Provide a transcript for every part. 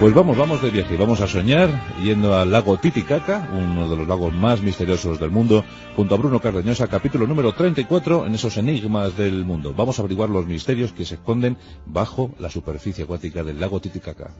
Pues vamos, vamos de viaje, vamos a soñar yendo al lago Titicaca, uno de los lagos más misteriosos del mundo, junto a Bruno Cardeñosa, capítulo número 34 en esos enigmas del mundo. Vamos a averiguar los misterios que se esconden bajo la superficie acuática del lago Titicaca.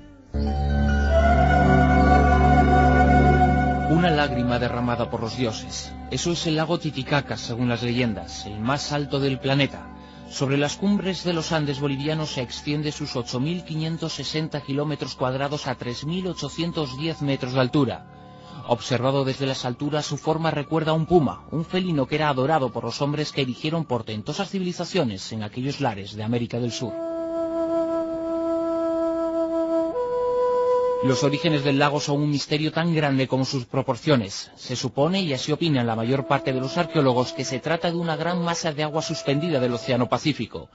Una lágrima derramada por los dioses. Eso es el lago Titicaca, según las leyendas, el más alto del planeta. Sobre las cumbres de los Andes bolivianos se extiende sus 8.560 kilómetros cuadrados a 3.810 metros de altura. Observado desde las alturas, su forma recuerda a un puma, un felino que era adorado por los hombres que erigieron portentosas civilizaciones en aquellos lares de América del Sur. Los orígenes del lago son un misterio tan grande como sus proporciones. Se supone, y así opinan la mayor parte de los arqueólogos, que se trata de una gran masa de agua suspendida del Océano Pacífico.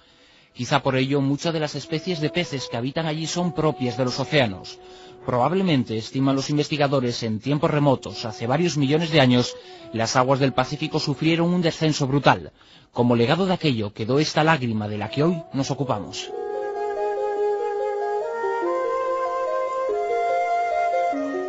Quizá por ello muchas de las especies de peces que habitan allí son propias de los océanos. Probablemente, estiman los investigadores, en tiempos remotos, hace varios millones de años, las aguas del Pacífico sufrieron un descenso brutal. Como legado de aquello quedó esta lágrima de la que hoy nos ocupamos.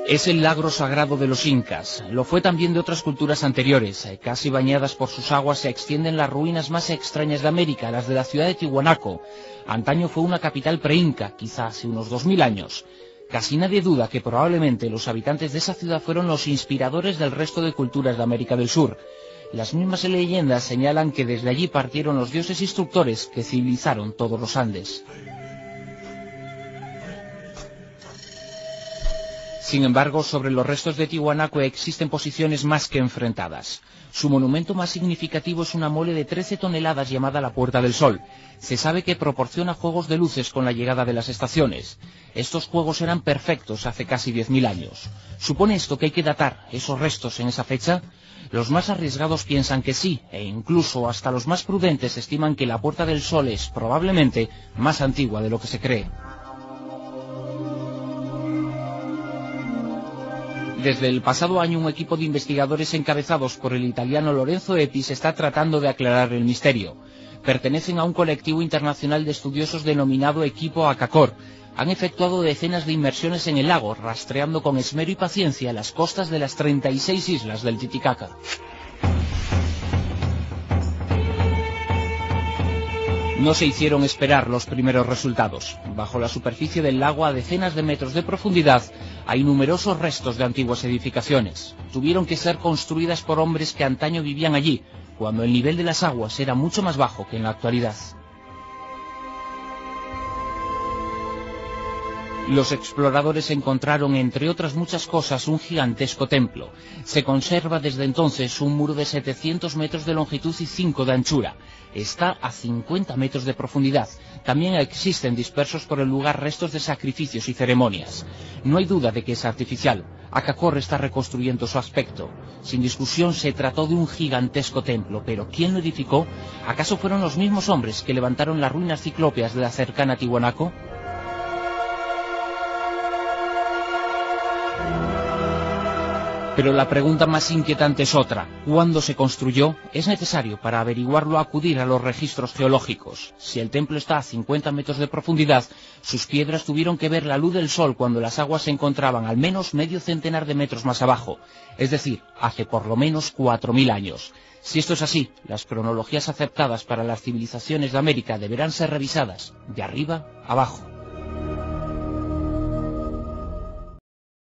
Es el lagro sagrado de los incas. Lo fue también de otras culturas anteriores. Casi bañadas por sus aguas se extienden las ruinas más extrañas de América, las de la ciudad de Tihuanaco. Antaño fue una capital pre-inca, quizá hace unos dos mil años. Casi nadie duda que probablemente los habitantes de esa ciudad fueron los inspiradores del resto de culturas de América del Sur. Las mismas leyendas señalan que desde allí partieron los dioses instructores que civilizaron todos los Andes. Sin embargo, sobre los restos de Tihuanaco existen posiciones más que enfrentadas. Su monumento más significativo es una mole de 13 toneladas llamada la Puerta del Sol. Se sabe que proporciona juegos de luces con la llegada de las estaciones. Estos juegos eran perfectos hace casi 10.000 años. ¿Supone esto que hay que datar esos restos en esa fecha? Los más arriesgados piensan que sí, e incluso hasta los más prudentes estiman que la Puerta del Sol es probablemente más antigua de lo que se cree. Desde el pasado año un equipo de investigadores encabezados por el italiano Lorenzo Epis está tratando de aclarar el misterio. Pertenecen a un colectivo internacional de estudiosos denominado Equipo Acacor. Han efectuado decenas de inmersiones en el lago, rastreando con esmero y paciencia las costas de las 36 islas del Titicaca. No se hicieron esperar los primeros resultados. Bajo la superficie del lago a decenas de metros de profundidad hay numerosos restos de antiguas edificaciones. Tuvieron que ser construidas por hombres que antaño vivían allí, cuando el nivel de las aguas era mucho más bajo que en la actualidad. Los exploradores encontraron, entre otras muchas cosas, un gigantesco templo. Se conserva desde entonces un muro de 700 metros de longitud y 5 de anchura. Está a 50 metros de profundidad. También existen dispersos por el lugar restos de sacrificios y ceremonias. No hay duda de que es artificial. Akakor está reconstruyendo su aspecto. Sin discusión se trató de un gigantesco templo, pero ¿quién lo edificó? ¿Acaso fueron los mismos hombres que levantaron las ruinas ciclópeas de la cercana Tihuanaco? Pero la pregunta más inquietante es otra. ¿Cuándo se construyó? Es necesario para averiguarlo acudir a los registros geológicos. Si el templo está a 50 metros de profundidad, sus piedras tuvieron que ver la luz del sol cuando las aguas se encontraban al menos medio centenar de metros más abajo, es decir, hace por lo menos 4.000 años. Si esto es así, las cronologías aceptadas para las civilizaciones de América deberán ser revisadas de arriba abajo.